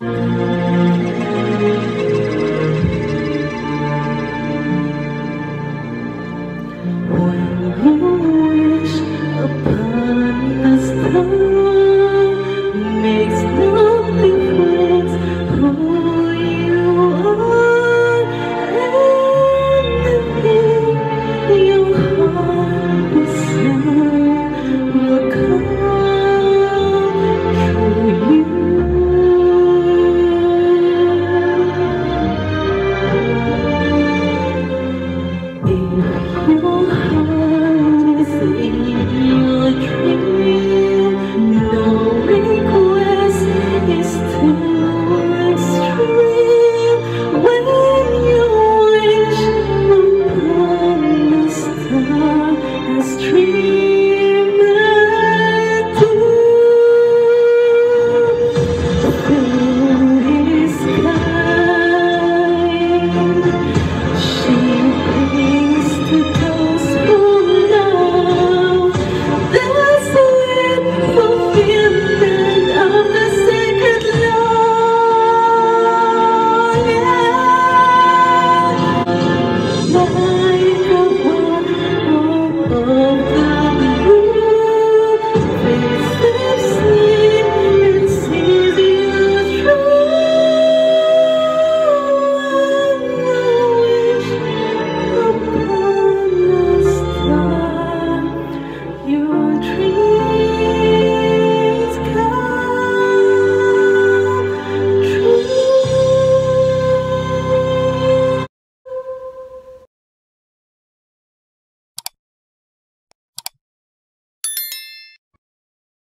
Bye. you see. Oh.